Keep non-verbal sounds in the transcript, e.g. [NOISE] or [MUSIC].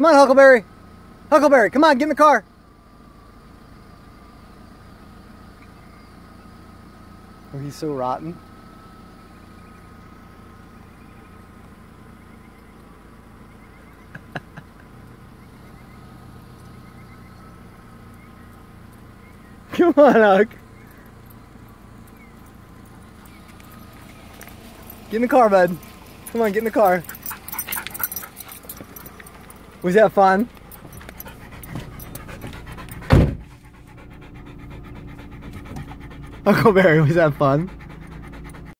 Come on, Huckleberry. Huckleberry, come on, get in the car. Oh, he's so rotten. [LAUGHS] Come on, Huck. Get in the car, bud. Come on, get in the car. Was that fun? Huckleberry, was that fun?